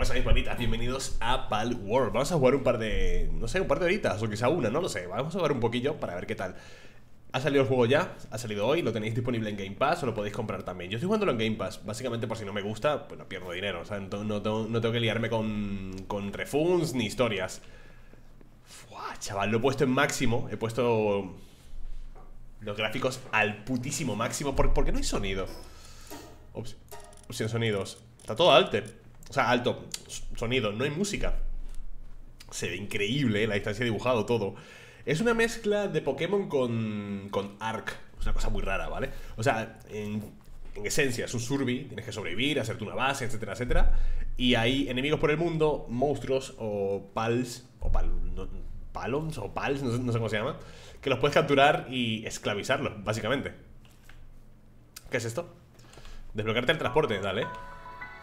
pasa mis palitas? Bienvenidos a Pal World Vamos a jugar un par de, no sé, un par de horitas O quizá una, no lo sé Vamos a jugar un poquillo para ver qué tal ha salido el juego ya, ha salido hoy, lo tenéis disponible en Game Pass o lo podéis comprar también. Yo estoy jugándolo en Game Pass, básicamente por si no me gusta, pues no pierdo dinero. O sea, no, no, tengo que liarme con, con refunds ni historias. Fua, chaval, lo he puesto en máximo. He puesto los gráficos al putísimo máximo. ¿Por, qué no hay sonido? Opción sonidos. Está todo alto. O sea, alto. Sonido, no hay música. Se ve increíble, la distancia dibujado, todo. Es una mezcla de Pokémon con, con Ark. Es una cosa muy rara, ¿vale? O sea, en, esencia es un survey, tienes que sobrevivir, hacerte una base, etcétera, etcétera. Y hay enemigos por el mundo, monstruos o pals, o pal, palons o pals, no sé, cómo se llama, que los puedes capturar y esclavizarlos, básicamente. ¿Qué es esto? Desbloquearte el transporte, dale.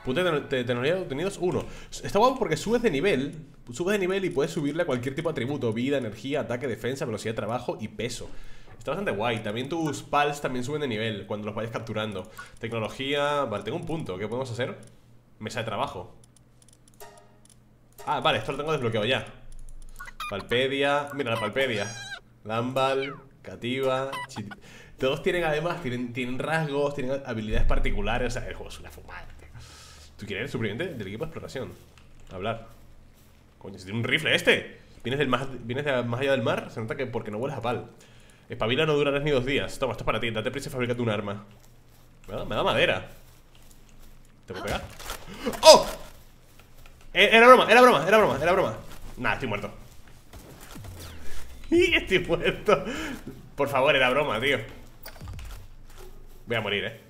Punto de tecnología obtenidos 1 Está guapo porque subes de nivel Subes de nivel y puedes subirle a cualquier tipo de atributo Vida, energía, ataque, defensa, velocidad de trabajo y peso. Está bastante guay. También tus pals también suben de nivel Cuando los vayas capturando. Tecnología... Vale, tengo un punto. ¿Qué podemos hacer? Mesa de trabajo. Ah, vale, esto lo tengo desbloqueado ya. Palpedia Mira la Palpedia. Lambal Cativa Todos tienen además tienen, tienen rasgos Tienen habilidades particulares. O sea, el juego es una fumada ¿Tú quieres el superviviente del equipo de exploración? Hablar. Coño, si tiene un rifle este. ¿Vienes, del más, ¿Vienes de más allá del mar? Se nota que porque no hueles a pal. Espabila no durarás ni dos días. Toma, esto es para ti. Date prisa y fabricate un arma. Me da, me da madera. ¿Te puedo pegar? ¡Oh! Eh, era broma, era broma, era broma, era broma. Nah, estoy muerto. Estoy muerto. Por favor, era broma, tío. Voy a morir, eh.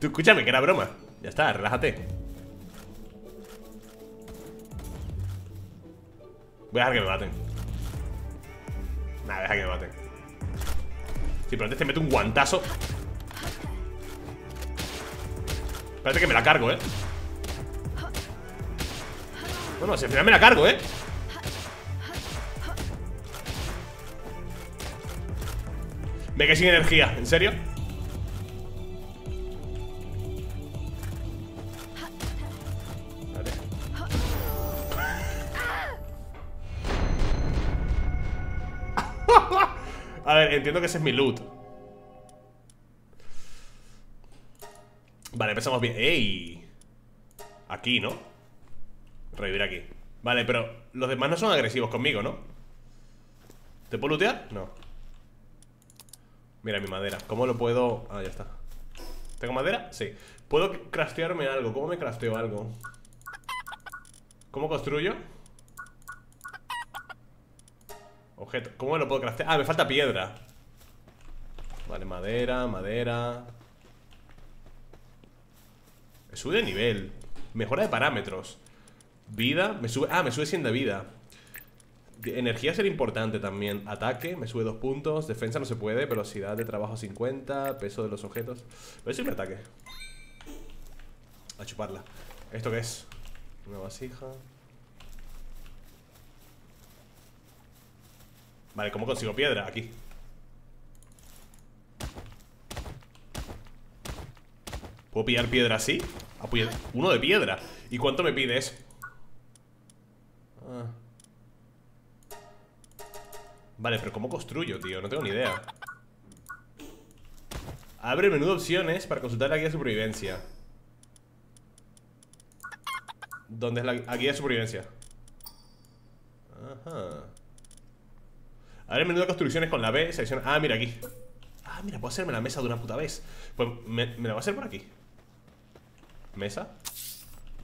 Tú escúchame, que era broma. Ya está, relájate. Voy a dejar que me maten. Nada, deja que me maten. Si pero antes te meto un guantazo. Espérate que me la cargo, eh. Bueno, si al final me la cargo, eh. Me quedé sin energía, ¿en serio? A ver, entiendo que ese es mi loot Vale, empezamos bien ¡Ey! Aquí, ¿no? Revivir aquí Vale, pero los demás no son agresivos conmigo, ¿no? ¿Te puedo lootear? No Mira mi madera, ¿cómo lo puedo...? Ah, ya está ¿Tengo madera? Sí ¿Puedo craftearme algo? ¿Cómo me crafteo algo? ¿Cómo construyo? Objeto ¿Cómo lo puedo craftear? Ah, me falta piedra Vale, madera, madera Me sube de nivel Mejora de parámetros Vida, me sube... Ah, me sube 100 de vida Energía sería importante también. Ataque, me sube dos puntos. Defensa no se puede. Velocidad de trabajo 50. Peso de los objetos. Pero es un ataque. A chuparla. ¿Esto qué es? Una vasija. Vale, ¿cómo consigo piedra? Aquí. ¿Puedo pillar piedra así? Uno de piedra. ¿Y cuánto me pide eso? Ah. Vale, pero ¿cómo construyo, tío? No tengo ni idea. Abre menú de opciones para consultar la guía de supervivencia. ¿Dónde es la guía de supervivencia? Ajá. Abre menú de construcciones con la B Selecciona... Ah, mira aquí. Ah, mira, puedo hacerme la mesa de una puta vez. Pues me, me la voy a hacer por aquí Mesa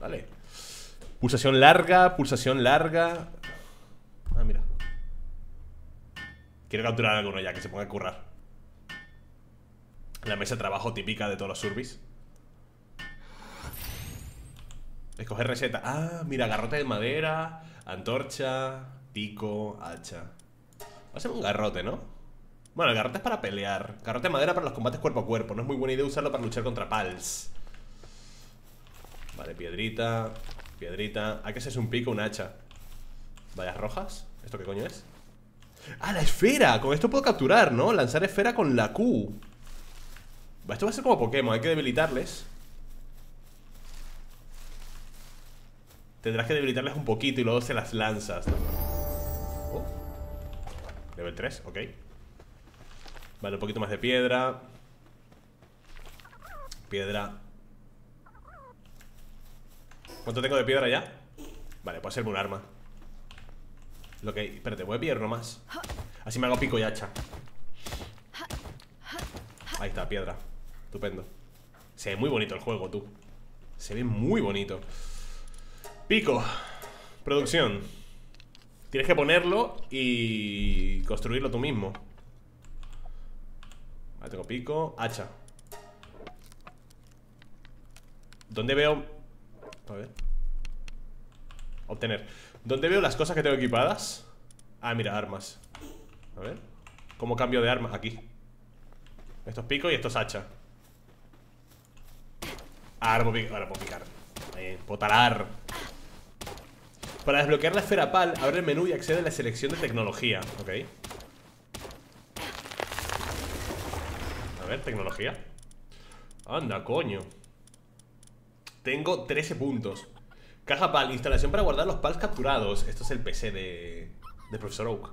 Vale. Pulsación larga, pulsación larga. Ah, mira Quiero capturar alguno ya, que se ponga a currar. La mesa de trabajo típica de todos los survis. Escoger receta. Ah, mira, garrote de madera, antorcha, pico, hacha. Va a ser un garrote, ¿no? Bueno, el garrote es para pelear. Garrote de madera para los combates cuerpo a cuerpo. No es muy buena idea usarlo para luchar contra pals. Vale, piedrita, piedrita. Hay que hacerse un pico, un hacha. Vallas rojas. ¿Esto qué coño es? ¡Ah, la esfera! Con esto puedo capturar, ¿no? Lanzar esfera con la Q Esto va a ser como Pokémon, hay que debilitarles Tendrás que debilitarles un poquito y luego se las lanzas oh. Level 3, ok Vale, un poquito más de piedra Piedra ¿Cuánto tengo de piedra ya? Vale, puede serme un arma Lo que... Espérate, voy a pillar más. Así me hago pico y hacha. Ahí está, piedra. Estupendo. Se ve muy bonito el juego, tú. Se ve muy bonito. Pico. Producción. Tienes que ponerlo y construirlo tú mismo. Vale, tengo pico. Hacha. ¿Dónde veo? A ver. Obtener ¿Dónde veo las cosas que tengo equipadas? Ah, mira, armas. A ver. ¿Cómo cambio de arma? Aquí. Esto es pico y esto es hacha Ahora puedo picar, ahora puedo picar Para desbloquear la esfera PAL Abre el menú y accede a la selección de tecnología. Ok. A ver, tecnología. Anda, coño. Tengo 13 puntos Caja PAL, instalación para guardar los PALs capturados. Esto es el PC de, de Profesor Oak.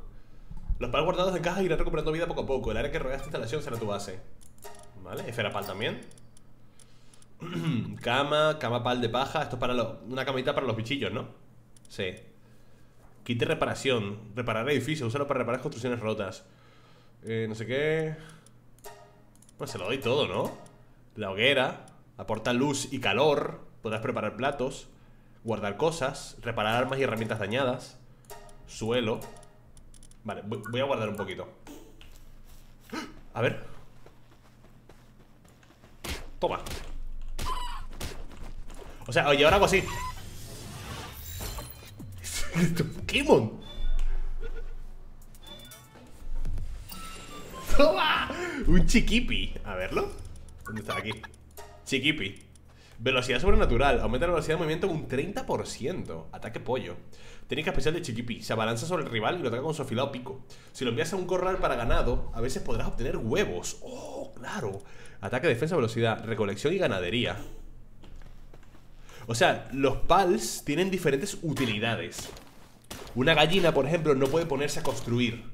Los PALs guardados en caja irán recuperando vida poco a poco. El área que rodea esta instalación será tu base. ¿Vale? Esfera PAL también. Cama, cama PAL de paja. Esto es para una camita para los bichillos, ¿no? Sí. Kit de reparación. Reparar edificios, usarlo para reparar construcciones rotas. Eh, No sé qué. Pues se lo doy todo, ¿no? La hoguera. Aporta luz y calor. Podrás preparar platos Guardar cosas, reparar armas y herramientas dañadas Suelo. Vale, voy a guardar un poquito. A ver. Toma. O sea, oye, ahora hago así. Pokémon ¡Toma! Un chiquipi. A verlo. ¿Dónde está? Aquí. Chiquipi Velocidad sobrenatural. Aumenta la velocidad de movimiento un 30%. Ataque pollo. Técnica especial de Chiquipi. Se abalanza sobre el rival y lo ataca con su afilado pico. Si lo envías a un corral para ganado, a veces podrás obtener huevos. ¡Oh, claro! Ataque, defensa, velocidad, recolección y ganadería. O sea, los pals tienen diferentes utilidades. Una gallina, por ejemplo, no puede ponerse a construir.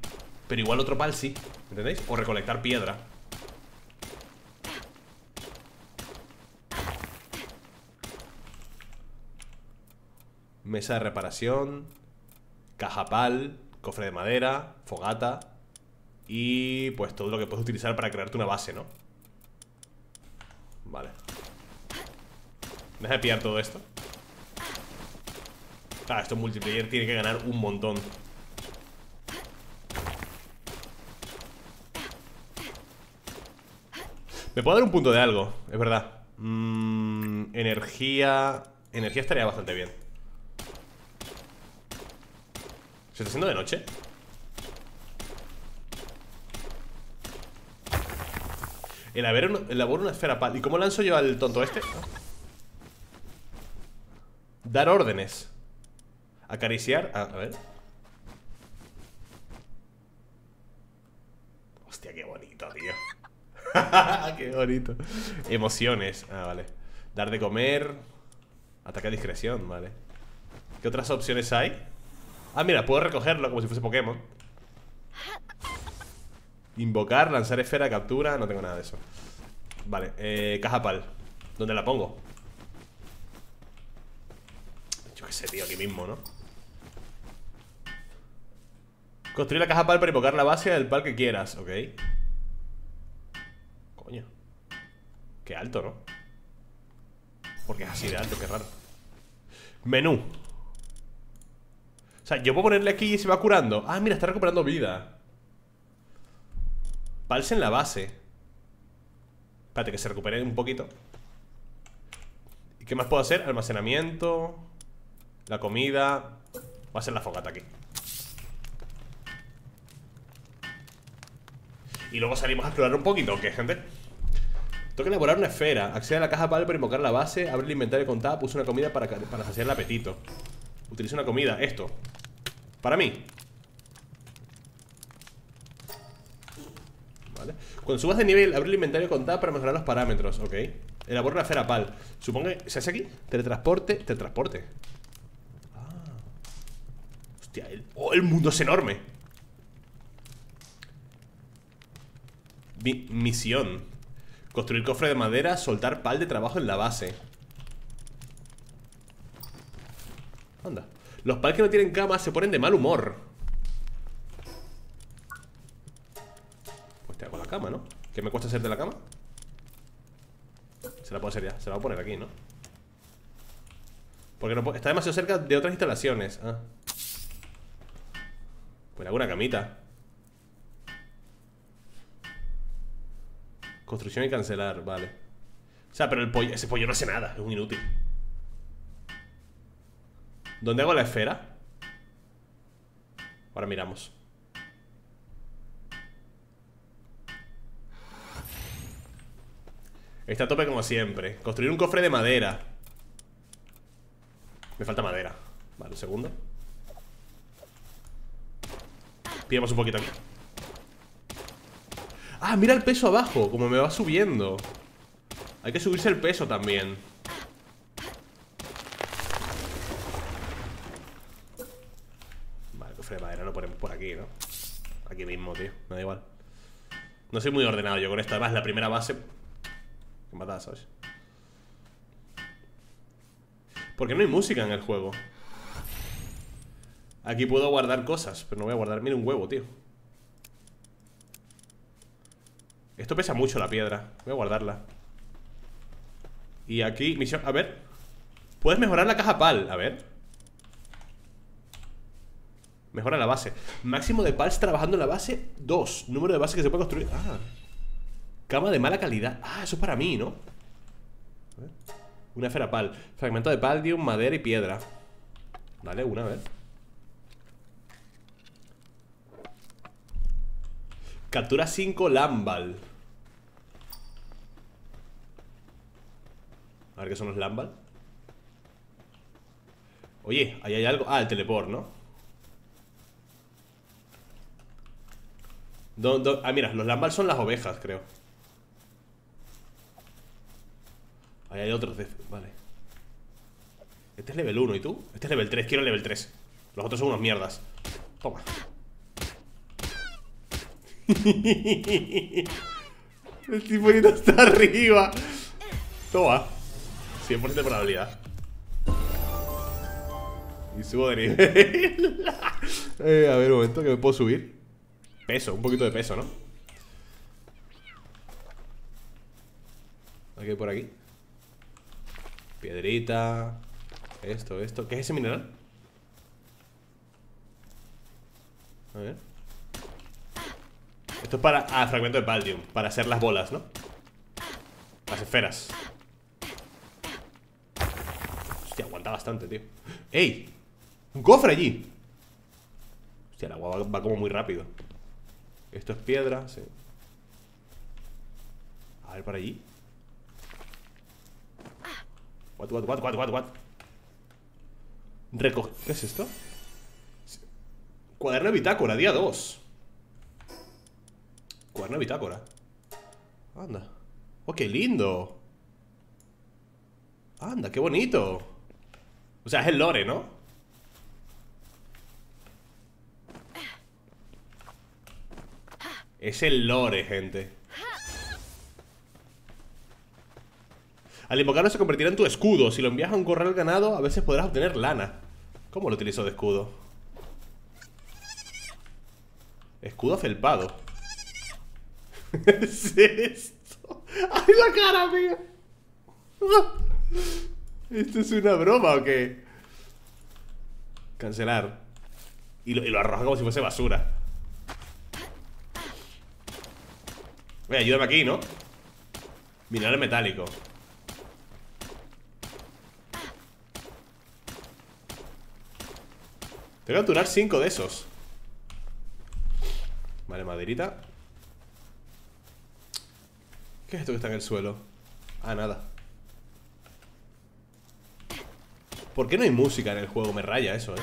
Pero igual otro pal sí. ¿Entendéis? O recolectar piedra. Mesa de reparación Caja pal Cofre de madera Fogata Y pues todo lo que puedes utilizar para crearte una base, ¿no? Vale. Deja de pillar todo esto. Ah, esto multiplayer tiene que ganar un montón. Me puedo dar un punto de algo, es verdad. Mm, Energía Energía estaría bastante bien ¿Se está haciendo de noche? Elaboro una esfera pal ¿Y cómo lanzo yo al tonto este? Dar órdenes. Acariciar ah, A ver. Hostia, qué bonito, tío. Qué bonito. Emociones Ah, vale. Dar de comer. Ataque a discreción, vale. ¿Qué otras opciones hay? Ah, mira, puedo recogerlo como si fuese Pokémon. Invocar, lanzar esfera, captura No tengo nada de eso. Vale, eh, caja pal. ¿Dónde la pongo? Yo qué sé, tío, aquí mismo, ¿no? Construir la caja pal para invocar la base del pal que quieras Ok. Coño. Qué alto, ¿no? Porque es así de alto, qué raro. Menú o sea, yo puedo ponerle aquí y se va curando. Ah, mira, está recuperando vida. Pals en la base. Espérate, que se recupere un poquito. ¿Y qué más puedo hacer? Almacenamiento. La comida. Va a ser la fogata aquí. Y luego salimos a explorar un poquito, ¿qué, gente? Tengo que elaborar una esfera. Accede a la caja para invocar la base Abre el inventario con Puse una comida para, para saciar el apetito. Utiliza una comida, esto Para mí Vale. Cuando subas de nivel, abre el inventario con tab para mejorar los parámetros. Ok. Elabora una esfera pal. Supongo que. ¿Se hace aquí? Teletransporte. Teletransporte. Ah. Hostia, el, oh, el mundo es enorme. Mi- misión. Construir cofre de madera, soltar pal de trabajo en la base. Anda. Los pal que no tienen cama se ponen de mal humor. Pues te hago la cama, ¿no? ¿Qué me cuesta hacerte la cama? Se la puedo hacer ya. Se la voy a poner aquí, ¿no? Porque no está demasiado cerca de otras instalaciones. Ah. Pues hago una camita. Construcción y cancelar, vale. O sea, pero el ese pollo no hace nada, es un inútil. ¿Dónde hago la esfera? Ahora miramos. Está a tope como siempre. Construir un cofre de madera. Me falta madera. Vale, un segundo. Pillamos un poquito aquí. Ah, mira el peso abajo, como me va subiendo. Hay que subirse el peso también. Vale, cofre de madera lo ponemos por aquí, ¿no? Aquí mismo, tío. Me da igual. No soy muy ordenado yo con esto. Además, la primera base. Que matada, ¿sabes? Porque no hay música en el juego. Aquí puedo guardar cosas, pero no voy a guardar. Mira un huevo, tío. Esto pesa mucho la piedra. Voy a guardarla. Y aquí, misión. A ver. Puedes mejorar la caja PAL. A ver. Mejora la base. Máximo de PALs trabajando en la base. 2. Número de base que se puede construir. Ah. Cama de mala calidad. Ah, eso es para mí, ¿no? Una esfera PAL. Fragmento de paldium, madera y piedra. Vale, una, a ver. Captura 5 Lambal. A ver qué son los Lambal. Oye, ahí hay algo. Ah, el teleport, ¿no? Ah, mira, los Lambal son las ovejas, creo. Ahí hay otros. Vale. Este es level 1, ¿y tú? Este es level 3, quiero level 3. Los otros son unos mierdas. Toma. El tipo está arriba. Toma. 100% de probabilidad. Y subo de nivel. Eh, a ver, un momento, que me puedo subir. Peso, un poquito de peso, ¿no? Aquí por aquí. Piedrita. Esto, esto. ¿Qué es ese mineral? A ver. Esto es para... Ah, fragmento de Paldium Para hacer las bolas, ¿no? Las esferas Hostia, aguanta bastante, tío ¡Ey! ¡Un cofre allí! Hostia, el agua va como muy rápido Esto es piedra, sí. A ver, para allí. What, what, what, what, what, what Recoge... ¿Qué es esto? Cuaderno de bitácora, día 2 Cuaderno de bitácora. Anda. Oh, qué lindo. Anda, qué bonito. O sea, es el lore, ¿no? Es el lore, gente Al invocarlo se convertirá en tu escudo Si lo envías a un corral ganado, a veces podrás obtener lana ¿Cómo lo utilizo de escudo? Escudo felpado ¿Qué es esto? ¡Ay, la cara mía! ¿Esto es una broma o qué? Cancelar Y lo, y lo arroja como si fuese basura Ayúdame aquí, ¿no? Mineral metálico Tengo que capturar 5 de esos Vale, maderita ¿Qué es esto que está en el suelo? Ah, nada ¿Por qué no hay música en el juego? Me raya eso, eh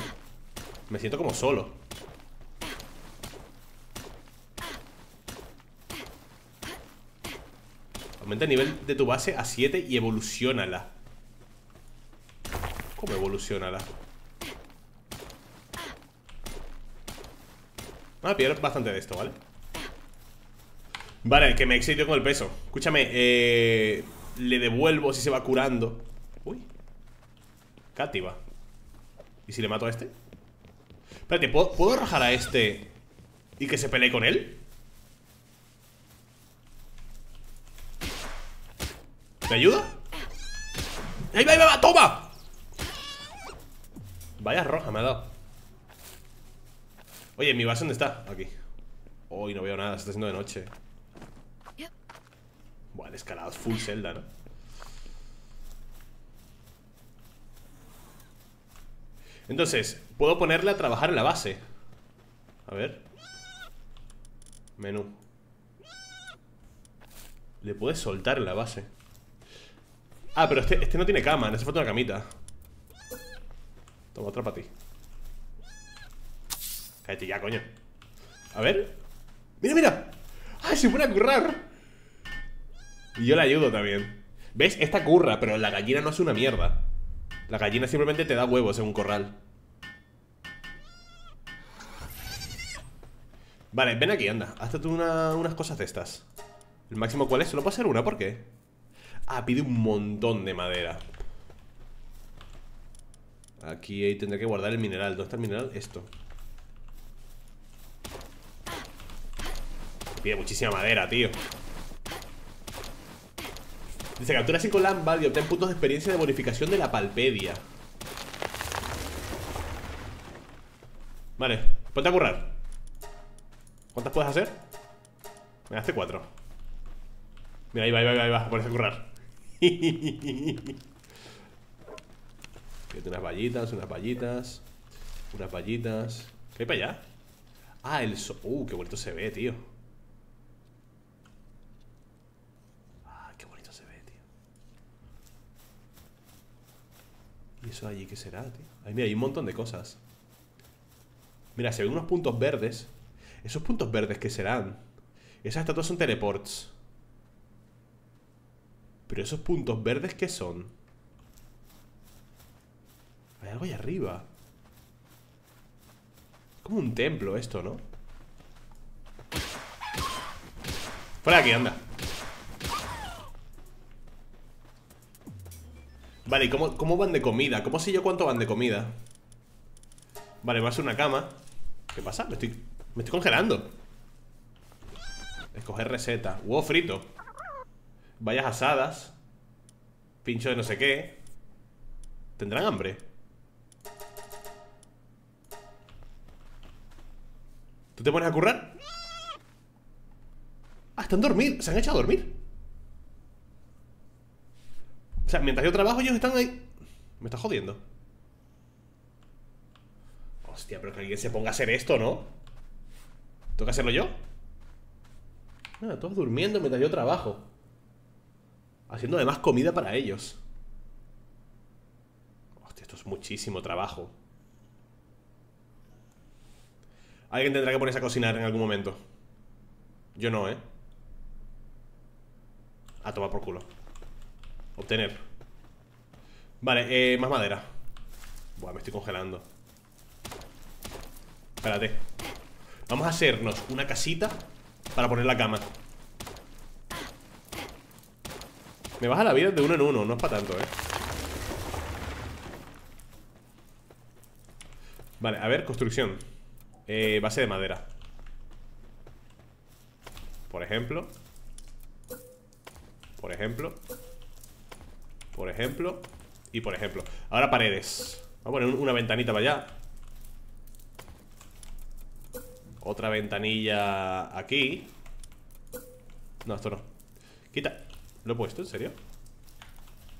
Me siento como solo Aumenta el nivel de tu base a 7 y evolucionala. ¿Cómo evolucionala? Voy a pillar bastante de esto, ¿vale? Vale, que me excedido con el peso Escúchame, eh, le devuelvo si se va curando Uy Cátiva ¿Y si le mato a este? Espérate, ¿puedo, ¿puedo rajar a este y que se pelee con él? ¿Me ayuda? ¡Ahí va, ahí va, ¡Toma! Vaya roja me ha dado Oye, ¿mi base dónde está? Aquí Hoy no veo nada, se está haciendo de noche Buah, el escalado es full Zelda, ¿no? Entonces, puedo ponerle a trabajar en la base A ver Menú Le puedes soltar en la base Ah, pero este, este no tiene cama, no hace falta una camita Toma, otra para ti Cállate ya, coño A ver Mira, mira ¡Ay, se pone a currar! Y yo le ayudo también ¿Ves? Esta curra, pero la gallina no hace una mierda La gallina simplemente te da huevos en un corral Vale, ven aquí, anda Hazte tú unas cosas de estas ¿El máximo cuál es? ¿Solo puede ser una? ¿Por qué? Ah, pide un montón de madera. Aquí tendré que guardar el mineral. ¿Dónde está el mineral? Esto. Pide muchísima madera, tío. Dice, captura 5 Lambal y obtén puntos de experiencia de bonificación de la Palpedia. Vale, ponte a currar. ¿Cuántas puedes hacer? Me hace 4 Mira, ahí va, ahí va, ahí va, ponerse a currar unas vallitas, unas vallitas Unas vallitas ¿Qué hay para allá? Ah, el sol Uh, qué bonito se ve, tío ¿Y eso allí qué será, tío? Ay, mira, hay un montón de cosas Mira, se ven unos puntos verdes ¿Esos puntos verdes qué serán? Esas estatuas son teleports Pero esos puntos verdes ¿qué son? Hay algo ahí arriba Como un templo esto, ¿no? Fuera aquí, anda Vale, ¿y cómo, van de comida? ¿Cómo sé yo cuánto van de comida? Vale, va a ser una cama ¿Qué pasa? Me estoy, me estoy congelando Escoger receta Huevo frito Vallas asadas Pincho de no sé qué ¿Tendrán hambre? ¿Tú te pones a currar? Ah, están dormir ¿Se han echado a dormir? O sea, mientras yo trabajo, ellos están ahí. Me está jodiendo. Hostia, pero que alguien se ponga a hacer esto, ¿no? ¿Tengo que hacerlo yo? Nada, todos durmiendo mientras yo trabajo. Haciendo además comida para ellos. Hostia, esto es muchísimo trabajo. Alguien tendrá que ponerse a cocinar en algún momento. Yo no, ¿eh? A tomar por culo. Obtener Vale, eh, más madera Buah, me estoy congelando Espérate Vamos a hacernos una casita Para poner la cama Me baja la vida de uno en uno No es para tanto, eh Vale, a ver, construcción. Eh, Base de madera. Por ejemplo. Por ejemplo. Por ejemplo. Y por ejemplo. Ahora paredes. Vamos a poner una ventanita para allá. Otra ventanilla aquí. No, esto no. Quita ¿Lo he puesto? ¿En serio?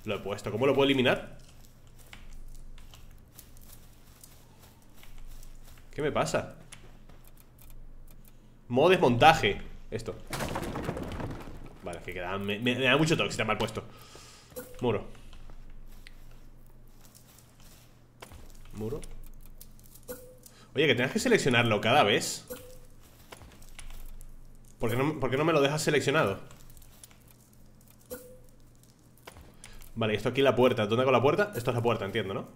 Lo he puesto ¿Cómo lo puedo eliminar? ¿Qué me pasa? Modo desmontaje Esto Vale, que queda me, me da mucho toque si está mal puesto Muro Muro Oye, que tengas que seleccionarlo cada vez ¿Por qué no, no me lo dejas seleccionado? Vale, esto aquí la puerta. ¿Dónde hago la puerta? Esto es la puerta, entiendo, ¿no?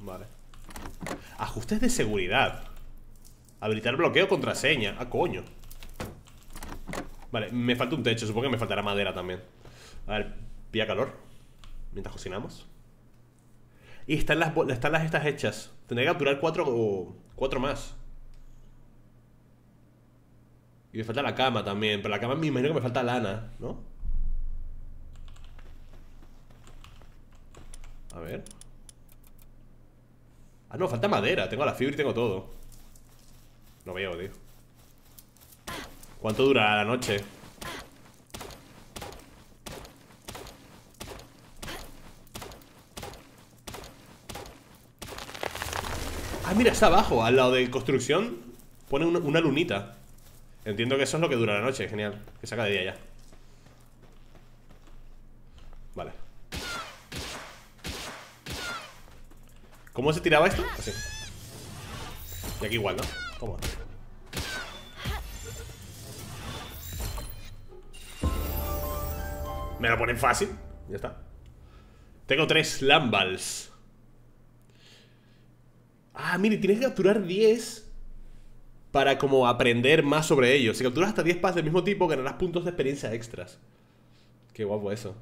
Vale. Ajustes de seguridad. Habilitar bloqueo, contraseña. Ah, coño. Vale, me falta un techo. Supongo que me faltará madera también. A ver, pilla calor. Mientras cocinamos. Y están las, están las estas hechas. Tendré que capturar cuatro, o cuatro más. Y me falta la cama también Pero la cama me imagino que me falta lana, ¿no? A ver. Ah, no, falta madera. Tengo la fibra y tengo todo. No veo, tío. ¿Cuánto dura la noche? Ah, mira, está abajo Al lado de construcción Pone una, una lunita. Entiendo que eso es lo que dura la noche, genial. Que saca de día ya Vale ¿Cómo se tiraba esto? Así. Y aquí igual, ¿no? Me lo ponen fácil. Ya está. Tengo tres Lambals. Ah, mire, tienes que capturar 10 Para como aprender más sobre ellos. Si capturas hasta 10 paz del mismo tipo Ganarás puntos de experiencia extras. Qué guapo eso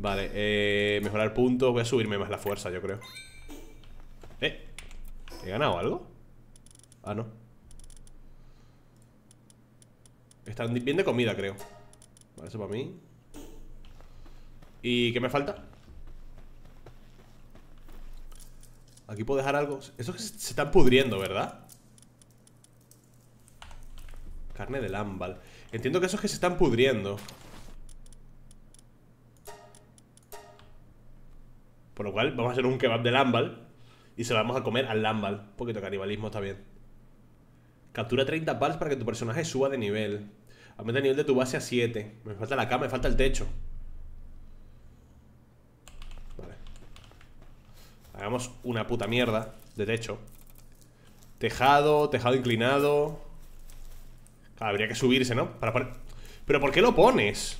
Vale, eh, mejorar puntos Voy a subirme más la fuerza, yo creo. Eh ¿He ganado algo? Ah, no. Están bien de comida, creo. Vale, eso para mí. ¿Y qué me falta? Aquí puedo dejar algo. Eso que se están pudriendo, ¿verdad? Carne de lámbal. Entiendo que esos que se están pudriendo Por lo cual vamos a hacer un kebab de lámbal Y se lo vamos a comer al lámbal Un poquito de canibalismo está bien. Captura 30 pals para que tu personaje suba de nivel. Aumenta el nivel de tu base a 7 Me falta la cama, me falta el techo. Vale. Hagamos una puta mierda de techo. Tejado, tejado inclinado. Habría que subirse, ¿no? Para poner... ¿Pero por qué lo pones?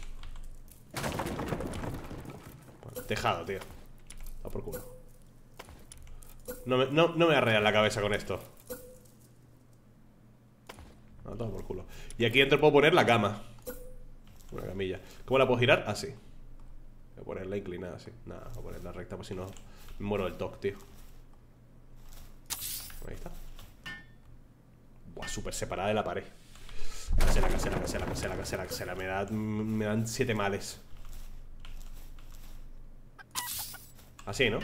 Tejado, tío A por culo. No me, no, no me arrean la cabeza con esto. No, todo por culo. Y aquí dentro puedo poner la cama. Una camilla. ¿Cómo la puedo girar? Así. Voy a ponerla inclinada así. Nada, voy a ponerla recta Por si no me muero del toque, tío. Ahí está. Buah, súper separada de la pared. Casera, casera, casera, casera, casera, casera. Me, da, me dan siete males Así, ¿no?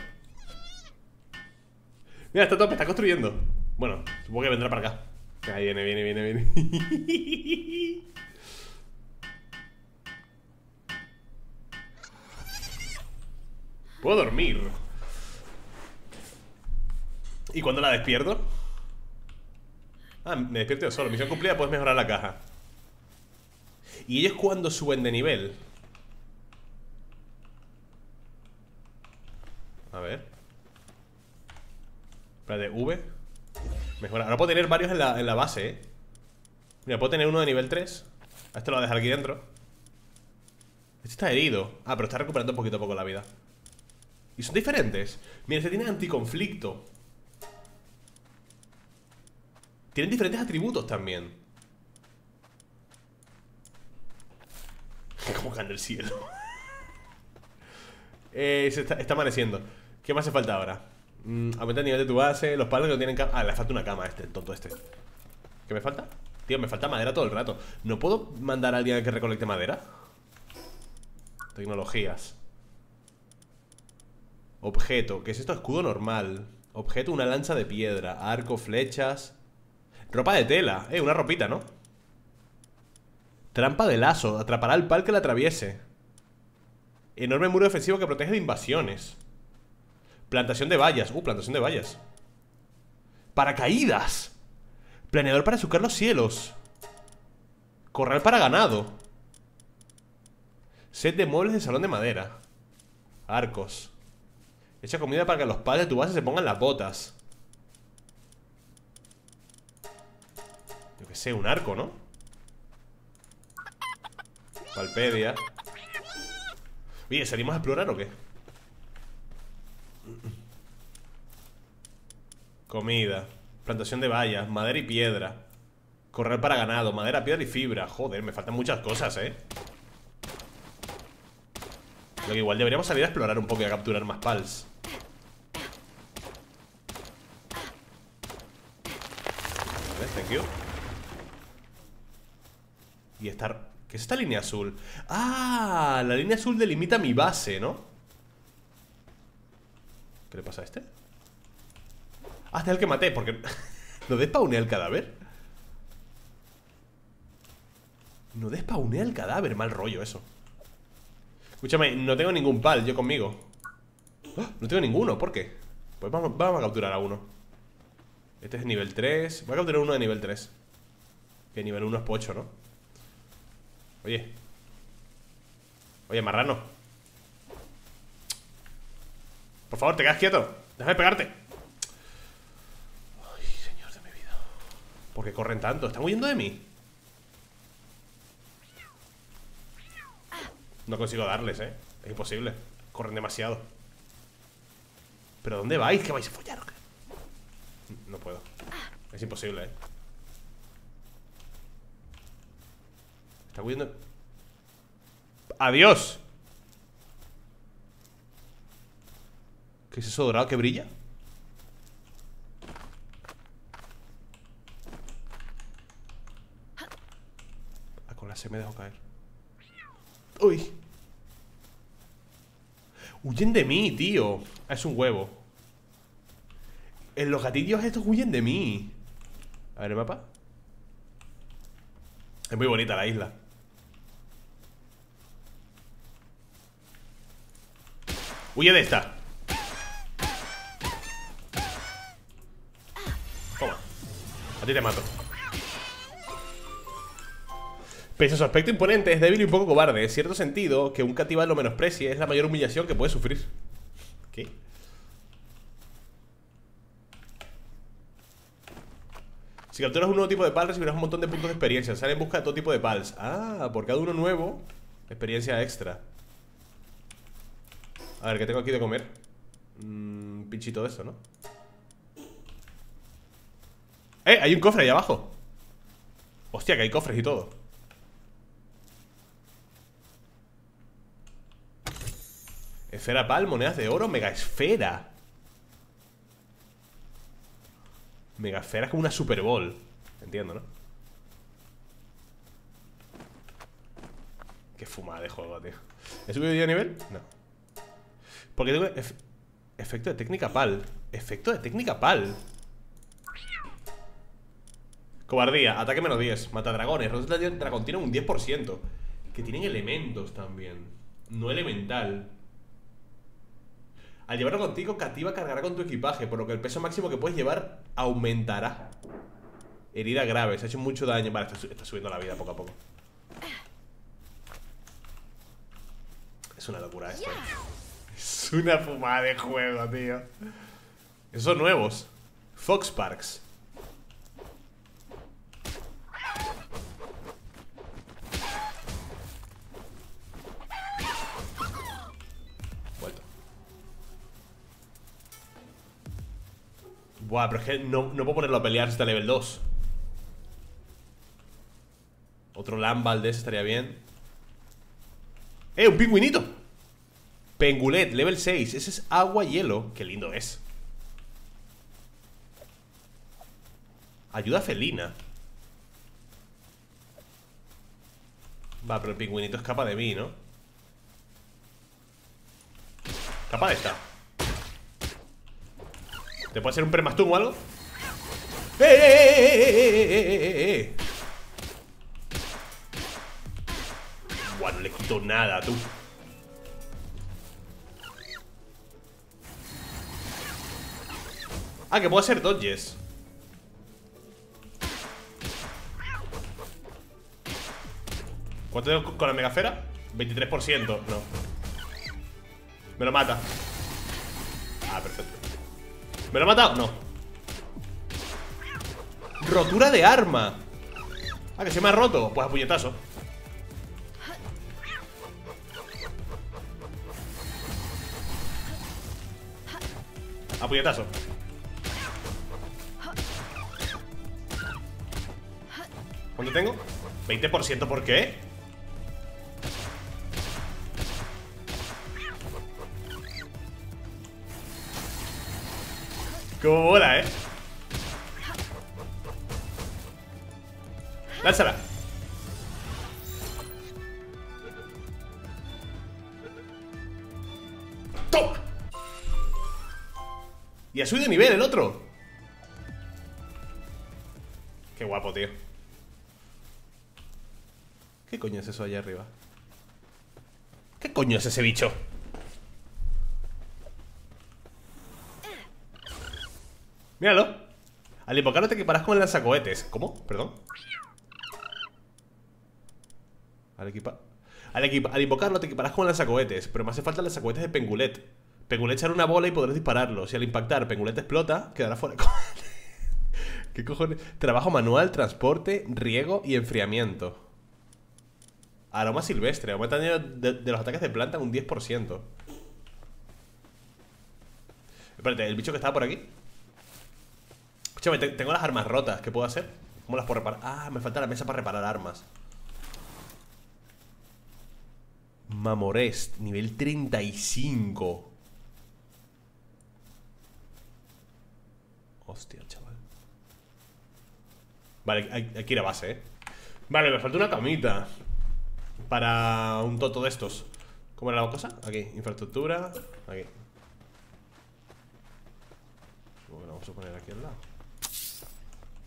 Mira, está top, está construyendo Bueno, supongo que vendrá para acá Ahí viene, viene, viene, viene. Puedo dormir. ¿Y cuando la despierto? Ah, me despierto yo solo. Misión cumplida, puedes mejorar la caja. ¿Y ellos cuando suben de nivel? Ver. Espérate, V. Mejora. Ahora puedo tener varios en la, en la base, ¿eh? Mira, puedo tener uno de nivel 3 A este lo voy a dejar aquí dentro. Este está herido. Ah, pero está recuperando un poquito a poco la vida. Y son diferentes Mira, este tiene anticonflicto. Tienen diferentes atributos también. Como cae el cielo. Eh, se está, está amaneciendo ¿Qué más hace falta ahora? Mm, aumenta el nivel de tu base. Los palos que no tienen cama. Ah, le falta una cama a este, el tonto este. ¿Qué me falta? Tío, me falta madera todo el rato. ¿No puedo mandar a alguien a que recolecte madera? Tecnologías. Objeto. ¿Qué es esto? Escudo normal. Objeto, una lanza de piedra. Arco, flechas. Ropa de tela. Eh, una ropita, ¿no? Trampa de lazo. Atrapará al pal que la atraviese. Enorme muro defensivo que protege de invasiones. Plantación de vallas. Uh, plantación de vallas. Paracaídas. Planeador para sucar los cielos. Corral para ganado. Set de muebles de salón de madera. Arcos. Echa comida para que los padres de tu base se pongan las botas. Yo que sé, un arco, ¿no? Valpedia. Oye, ¿salimos a explorar o qué? Comida Plantación de vallas Madera y piedra Correr para ganado Madera, piedra y fibra Joder, me faltan muchas cosas, ¿eh? Lo que igual deberíamos salir a explorar un poco y a capturar más pals Vale, thank you Y estar... ¿Qué es esta línea azul? Ah, la línea azul delimita mi base, ¿no? ¿Qué le pasa a este? Ah, este es el que maté, porque... ¿No despawné el cadáver? No despawné el cadáver, mal rollo eso. Escúchame, no tengo ningún pal yo conmigo. ¡Ah! No tengo ninguno, ¿por qué? Pues vamos, vamos a capturar a uno. Este es nivel 3 Voy a capturar uno de nivel 3 Que nivel 1 es pocho, ¿no? Oye. Oye, marrano. Por favor, te quedas quieto. Déjame pegarte Ay, señor de mi vida ¿Por qué corren tanto? ¿Están huyendo de mí? No consigo darles, ¿eh? Es imposible Corren demasiado ¿Pero dónde vais? ¿Qué vais a follar? No puedo Es imposible, ¿eh? Está huyendo ¡Adiós! ¿Qué es eso dorado que brilla? Se me dejó caer. Uy. Huyen de mí, tío. Es un huevo. En los gatillos estos huyen de mí. A ver mapa. Es muy bonita la isla. Huye de esta. Toma. A ti te mato Pese a su aspecto imponente, es débil y un poco cobarde. En cierto sentido, que un cativán lo menosprecie es la mayor humillación que puede sufrir. ¿Qué? Si capturas un nuevo tipo de pal, recibirás un montón de puntos de experiencia. Sale en busca de todo tipo de pals. Ah, por cada uno nuevo, experiencia extra. A ver, ¿qué tengo aquí de comer? Mmm, pinchito de eso, ¿no? ¡Eh! Hay un cofre ahí abajo Hostia, que hay cofres y todo Esfera pal, monedas de oro, mega esfera. Mega esfera es como una Super Bowl Entiendo, ¿no? Qué fumada de juego, tío. ¿He subido de nivel? No. Porque tengo efecto de técnica pal. Efecto de técnica pal. Cobardía, ataque menos 10 Mata dragones, de dragón tiene un 10% Que tienen elementos también No elemental Al llevarlo contigo, Cativa cargará con tu equipaje Por lo que el peso máximo que puedes llevar aumentará Herida grave, se ha hecho mucho daño Vale, está subiendo la vida poco a poco Es una locura esto es una fumada de juego, tío. Esos son nuevos. Fox Parks. Buah, pero es que no, no puedo ponerlo a pelear hasta level 2. Otro Lambal de ese estaría bien. ¡Eh, un pingüinito! Pengulet, level 6 Ese es agua hielo Qué lindo es Ayuda felina Va, pero el pingüinito escapa de mí, ¿no? Escapa de esta ¿Te puede hacer un permastún o algo? ¡Eh, eh, eh, eh, eh, Buah, no le quito nada, tú. Ah, que puedo hacer dodges. ¿Cuánto tengo con la megafera? 23%, no. Me lo mata ¿Me lo ha matado? No Rotura de arma Ah, que se me ha roto Pues a puñetazo A puñetazo ¿Cuánto tengo? ¿20% por qué? Como bola, ¿eh? Lánzala ¡Toma! Y ha subido nivel el otro Qué guapo, tío ¿Qué coño es eso allá arriba? ¿Qué coño es ese bicho? Míralo. Al invocarlo te equiparás con el lanzacohetes. ¿Cómo? Perdón. Al equipar al, al, invocarlo te equiparás con el lanzacohetes Pero me hace falta el lanzacohetes de Pengulet. Pengulet echará una bola y podrás dispararlo. Si al impactar Pengulet explota, quedará fuera ¿Qué cojones? Trabajo manual, transporte, riego y enfriamiento. Aroma silvestre. Aumenta el de, de los ataques de planta un 10% Espérate, ¿el bicho que estaba por aquí? Tengo las armas rotas. ¿Qué puedo hacer? ¿Cómo las puedo reparar? Ah, me falta la mesa para reparar armas. Mamorest, nivel 35. Hostia, chaval. Vale, hay, hay, que ir a base, ¿eh? Vale, me falta una camita Para un toto de estos ¿Cómo era la cosa? Aquí, infraestructura Aquí vamos a poner aquí al lado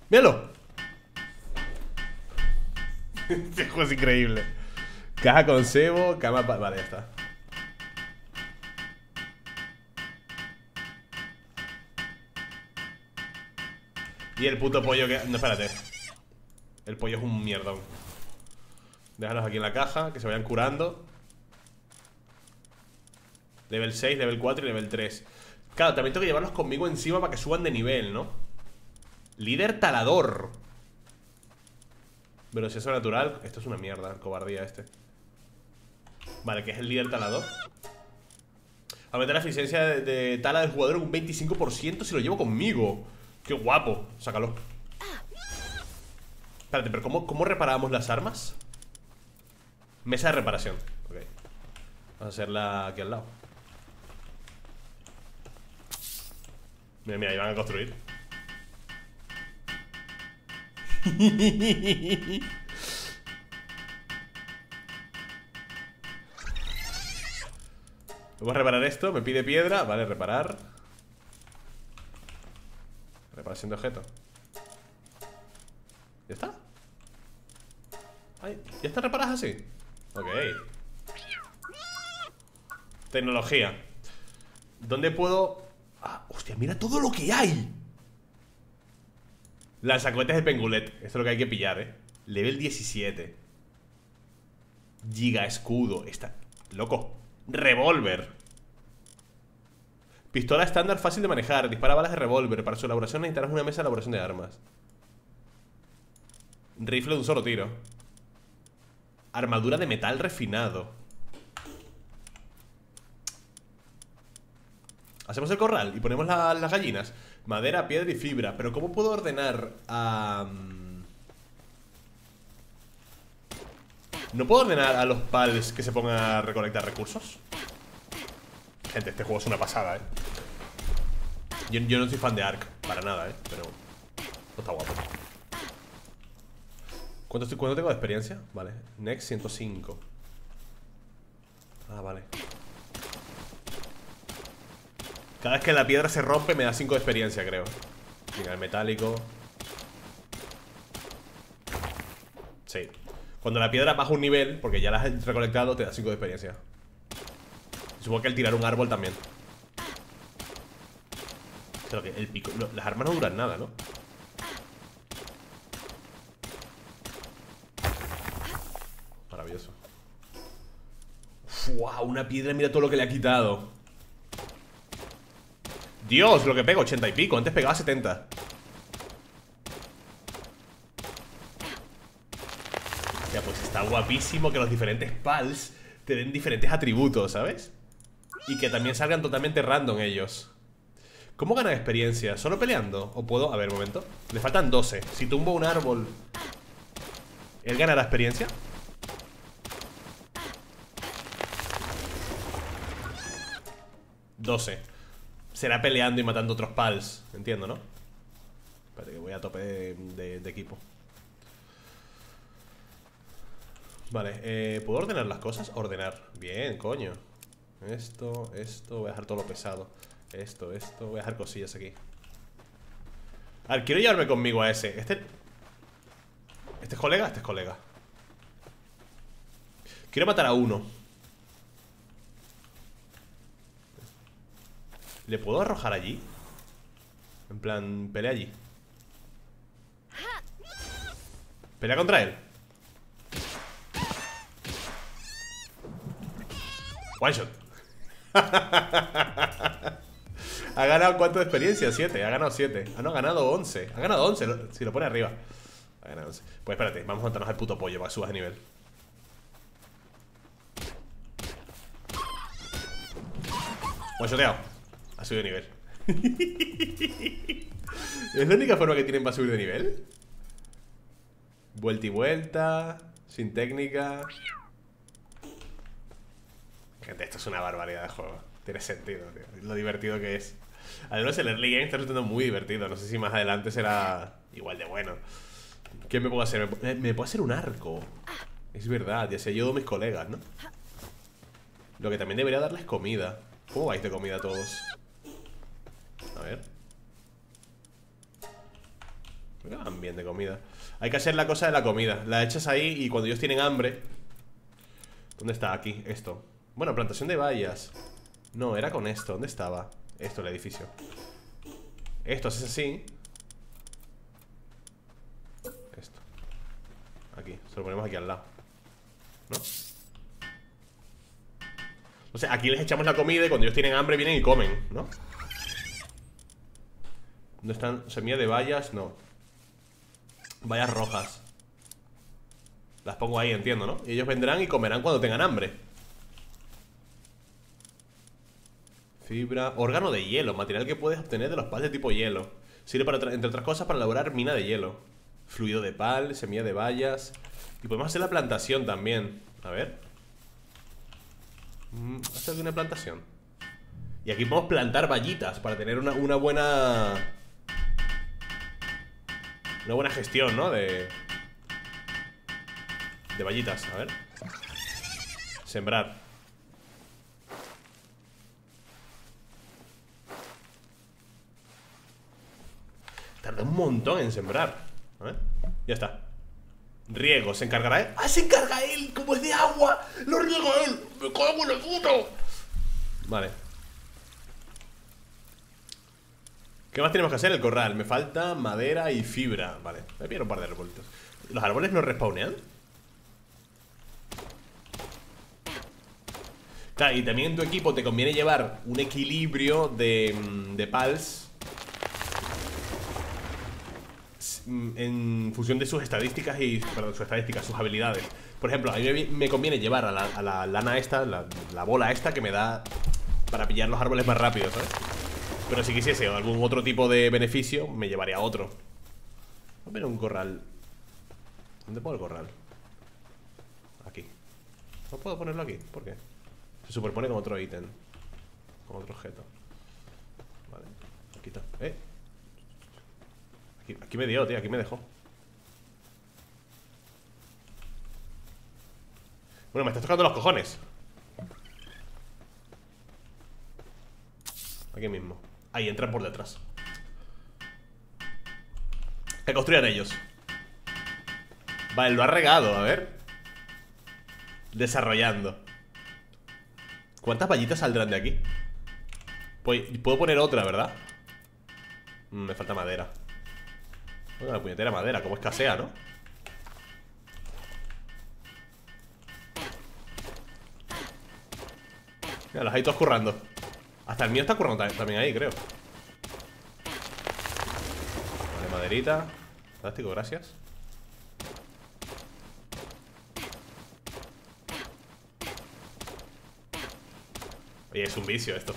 ¡Míralo! este juego es increíble. Caja con cebo, cama... Vale, ya está. Y el puto pollo que... No, espérate. El pollo es un mierdón. Déjalos aquí en la caja, que se vayan curando. Level 6, level 4 y level 3. Claro, también tengo que llevarlos conmigo encima para que suban de nivel, ¿no? Líder talador. Pero si es natural Esto es una mierda, cobardía este. Vale, que es el líder talador Aumenta la eficiencia de, tala del jugador un 25% si lo llevo conmigo. Qué guapo, sácalo. Espérate, pero ¿cómo, cómo reparamos las armas? Mesa de reparación. Ok. Vamos a hacerla aquí al lado. Mira, mira, ahí van a construir Vamos a reparar esto, me pide piedra Vale, reparar Reparación de objeto ¿Ya está? ¿Ya está reparada así? Ok Tecnología ¿Dónde puedo...? Ah, hostia, mira todo lo que hay Lanzacohetes de Pengulet. Esto es lo que hay que pillar, ¿eh? Level 17. Giga escudo. Está... Loco. Revólver. Pistola estándar fácil de manejar. Dispara balas de revólver. Para su elaboración necesitarás una mesa de elaboración de armas. Rifle de un solo tiro. Armadura de metal refinado. Hacemos el corral y ponemos las gallinas. Madera, piedra y fibra. Pero ¿cómo puedo ordenar a... ¿No puedo ordenar a los pals que se pongan a recolectar recursos? Gente, este juego es una pasada, ¿eh? Yo, no soy fan de Ark, para nada, ¿eh? Pero... está guapo. ¿Cuánto, ¿Cuánto tengo de experiencia? Vale, next 105 Ah, vale cada vez que la piedra se rompe me da 5 de experiencia, creo. El metálico. Sí. Cuando la piedra baja un nivel, porque ya la has recolectado, te da 5 de experiencia. Supongo que el tirar un árbol también. Pero que el pico... las armas no duran nada, ¿no? Maravilloso. ¡Wow! Una piedra, mira todo lo que le ha quitado Dios, lo que pego, 80 y pico Antes pegaba 70 Ya, pues está guapísimo que los diferentes pals Te den diferentes atributos, ¿sabes? Y que también salgan totalmente random ellos ¿Cómo gana experiencia? ¿Solo peleando? ¿O puedo? A ver, un momento Le faltan 12 Si tumbo un árbol ¿Él ganará experiencia? 12 Será peleando y matando otros pals Entiendo, ¿no? Espérate que voy a tope de, equipo. Vale, eh, ¿puedo ordenar las cosas? Ordenar, bien, coño. Esto, esto, voy a dejar todo lo pesado. Esto, esto, voy a dejar cosillas aquí. A ver, quiero llevarme conmigo a ese. Este... ¿Este es colega? Este es colega. Quiero matar a uno ¿Le puedo arrojar allí? En plan, pelea allí. Pelea contra él. One shot. Ha ganado cuánto de experiencia? 7, ha ganado 7 Ah, no, ha ganado 11 Ha ganado 11, si lo pone arriba. Ha ganado 11 Pues espérate, vamos a montarnos al puto pollo para que subas de nivel. One shoteado ha subido de nivel. ¿Es la única forma que tienen para subir de nivel? Vuelta y vuelta, sin técnica. Gente, esto es una barbaridad de juego. Tiene sentido, tío. Lo divertido que es. Además, el early game está resultando muy divertido. No sé si más adelante será igual de bueno. ¿Qué me puedo hacer? ¿Me, puedo hacer un arco? Es verdad, ya se ayudo a mis colegas, ¿no? Lo que también debería darles comida. ¿Cómo vais de comida a todos? A ver. Van bien de comida. Hay que hacer la cosa de la comida. La echas ahí y cuando ellos tienen hambre ¿Dónde está? Aquí, esto. Bueno, plantación de vallas No, era con esto, ¿dónde estaba? Esto, el edificio. Esto haces así. Esto. Aquí, se lo ponemos aquí al lado. ¿No? O aquí les echamos la comida y cuando ellos tienen hambre vienen y comen, ¿no? ¿Dónde están? Semilla de vallas, no. Vallas rojas. Las pongo ahí, entiendo, ¿no? Y ellos vendrán y comerán cuando tengan hambre. Fibra Órgano de hielo, material que puedes obtener de los pals de tipo hielo. Sirve, para, entre otras cosas, para elaborar mina de hielo. Fluido de pal, semilla de vallas Y podemos hacer la plantación también. A ver. Mm, Hacer una plantación. Y aquí podemos plantar vallitas Para tener una, una buena una buena gestión, ¿no? De... De vallitas, a ver Sembrar Tarda un montón en sembrar A ver, ya está Riego, ¿se encargará él? ¡Ah, se encarga él! ¡Como es de agua! ¡Lo riego él! ¡Me cago en el puto! Vale ¿Qué más tenemos que hacer? El corral. Me falta madera y fibra. Vale, a pillar un par de arbolitos. ¿Los árboles no respawnean? Claro, y también en tu equipo te conviene llevar un equilibrio de, mm, de pals mm, en función de sus estadísticas y perdón, sus estadísticas, sus habilidades. Por ejemplo, a mí me conviene llevar a la, lana esta, la, la, bola esta que me da para pillar los árboles más rápido, ¿sabes? Pero si quisiese algún otro tipo de beneficio, me llevaría a otro. A ver un corral. ¿Dónde pongo el corral? Aquí. No puedo ponerlo aquí. ¿Por qué? Se superpone con otro ítem. Con otro objeto. Vale. Aquí está. ¿Eh? Aquí, aquí me dio, tío. Aquí me dejó. Bueno, me estás tocando los cojones. Aquí mismo. Ahí, entran por detrás Que construyan ellos Vale, lo ha regado, a ver Desarrollando ¿Cuántas vallitas saldrán de aquí? Puedo poner otra, ¿verdad? Mm, me falta madera Bueno, la puñetera madera, como escasea, ¿no? Mira, los hay todos currando hasta el mío está currando también ahí, creo. Vale, maderita. Fantástico, gracias. Oye, es un vicio esto.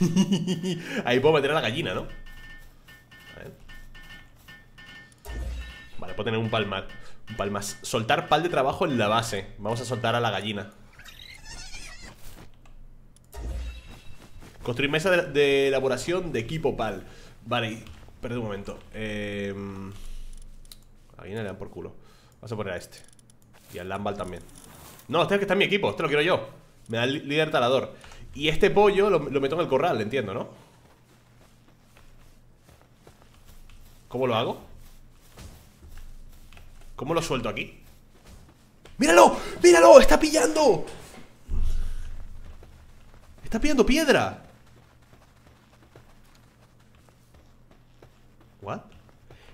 Ahí puedo meter a la gallina, ¿no? Vale, puedo tener un palmar Un pal más Soltar pal de trabajo en la base. Vamos a soltar a la gallina Construir mesa de, elaboración de equipo pal Vale, perdón un momento eh, A la le dan por culo Vamos a poner a este Y al Lambal también No, este es que está en mi equipo, este lo quiero yo Me da el líder talador Y este pollo lo, lo meto en el corral, entiendo, ¿no? ¿Cómo lo hago? ¿Cómo lo suelto aquí? ¡Míralo! ¡Míralo! ¡Está pillando! ¡Está pillando piedra! ¿What?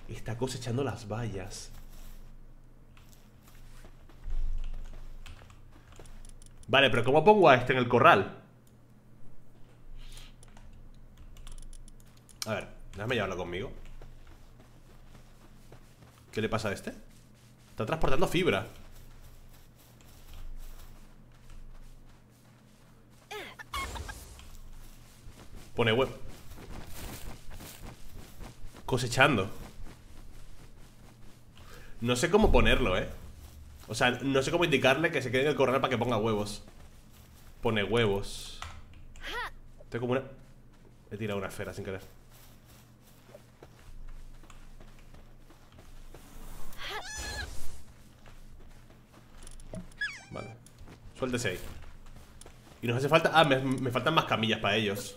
Está cosechando las vallas Vale, pero ¿cómo pongo a este en el corral? A ver, déjame llevarlo conmigo ¿Qué le pasa a este? Está transportando fibra Pone web Cosechando No sé cómo ponerlo, eh O sea, no sé cómo indicarle que se quede en el corral para que ponga huevos. Pone huevos. Tengo como una... He tirado una esfera sin querer. Suéltese ahí. Y nos hace falta... Ah, me, faltan más camillas para ellos.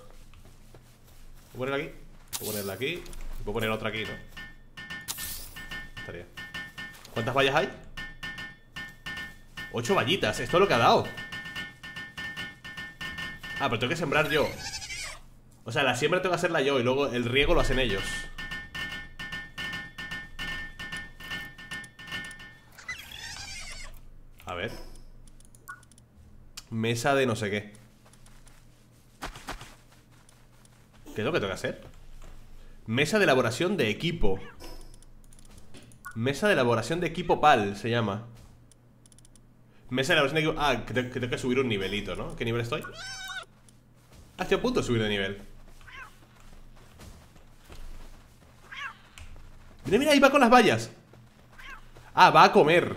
Voy a ponerla aquí Voy a ponerla aquí. Voy a poner otra aquí, ¿no? Estaría ¿Cuántas vallas hay? Ocho vallitas, esto es lo que ha dado. Ah, pero tengo que sembrar yo. O sea, la siembra tengo que hacerla yo Y luego el riego lo hacen ellos. A ver. Mesa de no sé qué. ¿Qué es lo que tengo que hacer? Mesa de elaboración de equipo Mesa de elaboración de equipo PAL se llama. Mesa de elaboración de equipo... Ah, que, tengo que subir un nivelito, ¿no? ¿Qué nivel estoy? Ah, estoy punto de subir de nivel. Mira, mira, ahí va con las vallas. Ah, va a comer.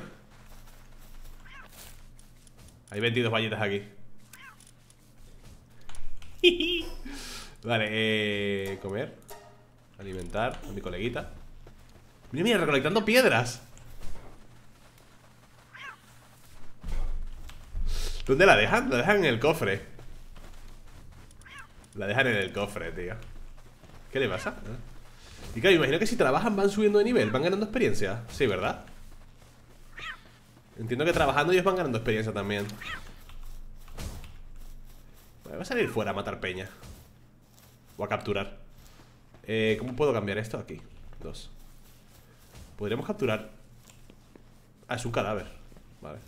Hay 22 valletas aquí. Vale, eh, comer Alimentar a mi coleguita Mira, mira, recolectando piedras. ¿Dónde la dejan? La dejan en el cofre. La dejan en el cofre, tío. ¿Qué le pasa? Y claro, imagino que si trabajan van subiendo de nivel Van ganando experiencia. Sí, ¿verdad? Entiendo que trabajando ellos van ganando experiencia también. Voy a salir fuera a matar peña. O a capturar. Eh, ¿Cómo puedo cambiar esto? Aquí, dos Podríamos capturar Ah, es un cadáver Vale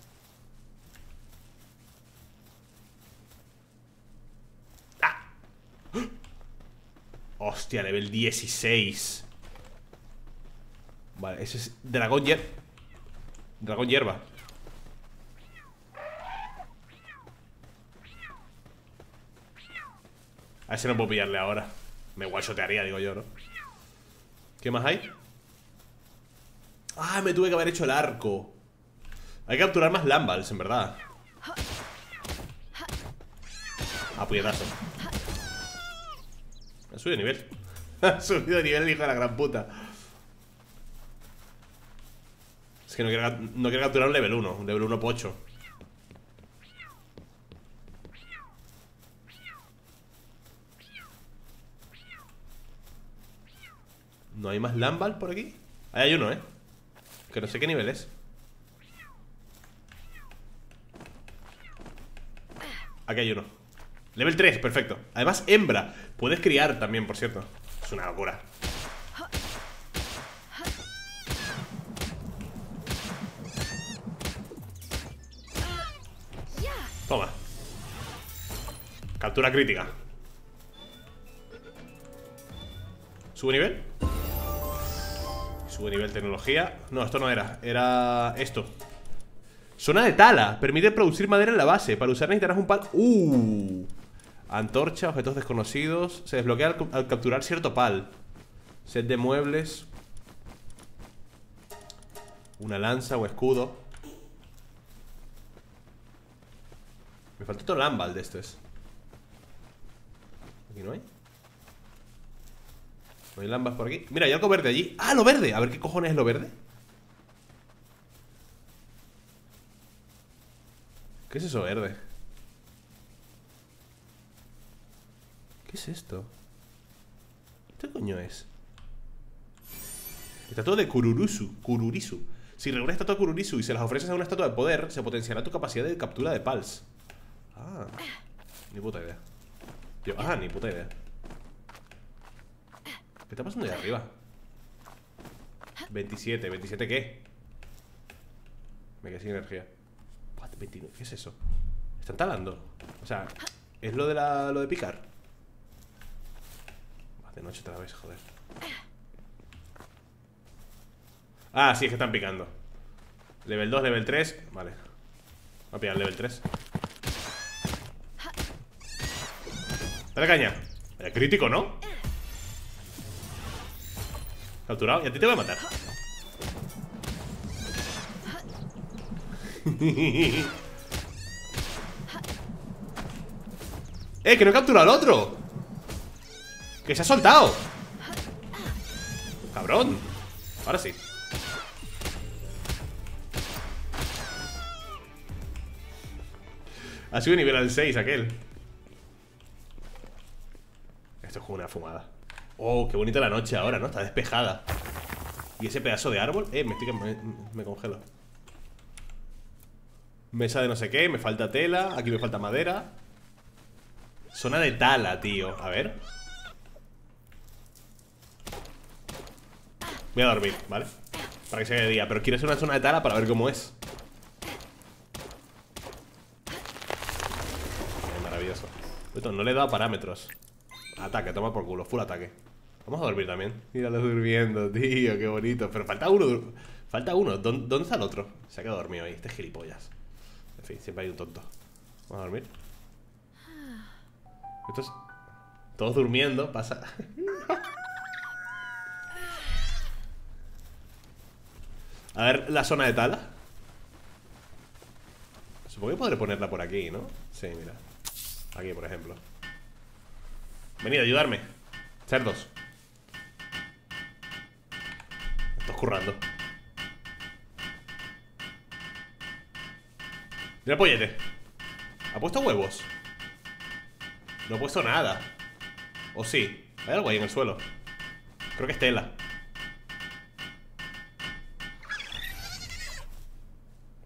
¡Ah! Hostia, nivel 16 Vale, ese es dragón hierba Dragón hierba A ese no puedo pillarle ahora Me guachotearía, digo yo, ¿no? ¿Qué más hay? Ah, me tuve que haber hecho el arco. Hay que capturar más Lambals, en verdad. A puñetazo. Ha subido de nivel. Ha subido de nivel, hijo de la gran puta. Es que no quiero, no quiero capturar un level 1 Un level 1 pocho. ¿No hay más Lambal por aquí? Ahí hay uno, ¿eh? Que no sé qué nivel es. Aquí hay uno. Level 3, perfecto. Además, hembra. Puedes criar también, por cierto. Es una locura. Toma. Captura crítica. ¿Sube nivel? Sube nivel tecnología No, esto no era, era esto Zona de tala, permite producir madera en la base Para usar necesitarás un palo Uh Antorcha, objetos desconocidos. Se desbloquea al, capturar cierto pal. Set de muebles. Una lanza o escudo. Me falta otro lámbal de estos. Aquí no hay. No hay lambas por aquí. Mira, hay algo verde allí. ¡Ah, lo verde! A ver qué cojones es lo verde. ¿Qué es eso verde? ¿Qué es esto? ¿Qué coño es? Estatua de Kururusu, Kururisu. Si reúnes estatua de Kururisu y se las ofreces a una estatua de poder, se potenciará tu capacidad de captura de pals. Ah, ni puta idea. Yo, ah, ni puta idea. ¿Qué está pasando ahí arriba? 27, ¿27 qué? Me quedé sin energía. What, 29, ¿Qué es eso? Están talando. O sea, ¿es lo de la, lo de picar? De noche otra vez, joder. Ah, sí, es que están picando. Level 2, level 3. Vale. Voy a pillar level 3. Dale caña. El crítico, ¿no? Capturado. Y a ti te voy a matar. ¡Eh! ¡Que no he capturado al otro! ¡Que se ha soltado! ¡Cabrón! Ahora sí Ha sido nivel al 6 aquel Esto es como una fumada Oh, qué bonita la noche ahora, ¿no? Está despejada. Y ese pedazo de árbol Eh, me, estoy, me, me congelo. Mesa de no sé qué, me falta tela Aquí me falta madera. Zona de tala, tío. A ver. Voy a dormir, ¿vale? Para que sea de día Pero quiero hacer una zona de tala para ver cómo es. Maravilloso. No le he dado parámetros Ataque, toma por culo, full ataque. Vamos a dormir también. Míralo durmiendo, tío, qué bonito. Pero falta uno Falta uno. ¿Dónde está el otro? Se ha quedado dormido ahí, este gilipollas. En fin, siempre hay un tonto. Vamos a dormir. Estos Todos durmiendo, pasa. A ver la zona de tala. Supongo que podré ponerla por aquí, ¿no? Sí, mira. Aquí, por ejemplo Venid a ayudarme. Cerdos. Estás currando. Mira pollete ¿Ha puesto huevos? No ha puesto nada. ¿O sí? Hay algo ahí en el suelo. Creo que es tela.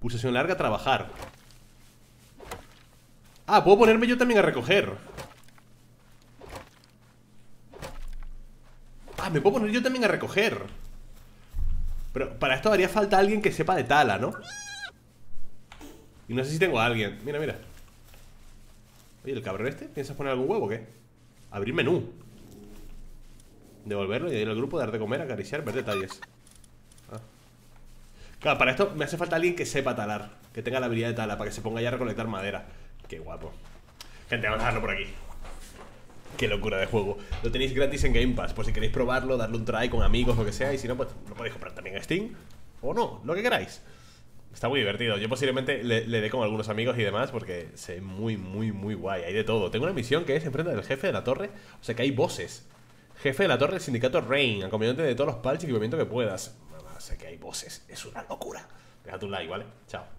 Pulsación larga, trabajar. Ah, puedo ponerme yo también a recoger me puedo poner yo también a recoger. Pero para esto haría falta alguien que sepa de tala, ¿no? Y no sé si tengo a alguien. Mira, mira. Oye, ¿el cabrón este? ¿Piensas poner algún huevo o qué? Abrir menú. Devolverlo y ir al grupo, dar de comer, acariciar, ver detalles. Claro, para esto me hace falta alguien que sepa talar Que tenga la habilidad de tala Para que se ponga ya a recolectar madera. Qué guapo. Gente, vamos a dejarlo por aquí Qué locura de juego Lo tenéis gratis en Game Pass Por si queréis probarlo, darle un try con amigos, lo que sea Y si no, pues lo podéis comprar también en Steam O no, lo que queráis Está muy divertido Yo posiblemente le, dé con algunos amigos y demás Porque sé muy, muy, muy guay Hay de todo Tengo una misión que es enfrente del jefe de la torre O sea que hay bosses Jefe de la torre del sindicato Rain Acompañante de todos los pals y equipamiento que puedas sé que hay voces. Es una locura. Deja tu like, ¿vale? Chao.